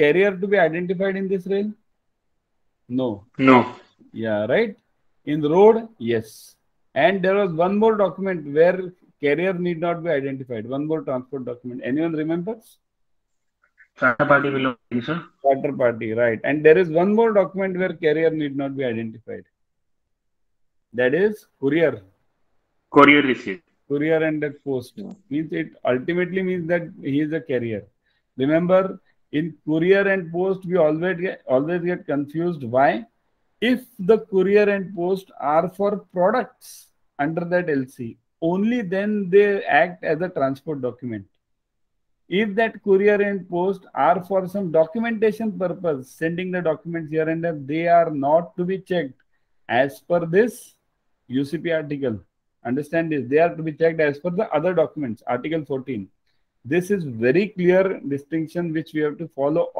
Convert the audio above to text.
carrier to be identified in this rail? No. No. Yeah, right? In the road, yes. And there was one more document where carrier need not be identified. One more transport document. Anyone remembers? Charter party bill sir. Charter party, right. And there is one more document where carrier need not be identified. That is courier. Courier receipt. Courier and that post. Means it ultimately means that he is a carrier. Remember, in courier and post, we always get, always get confused. Why? If the courier and post are for products under that LC, only then they act as a transport document. If that courier and post are for some documentation purpose, sending the documents here and there, they are not to be checked as per this UCP article. Understand this, they are to be checked as per the other documents, Article 14. This is very clear distinction which we have to follow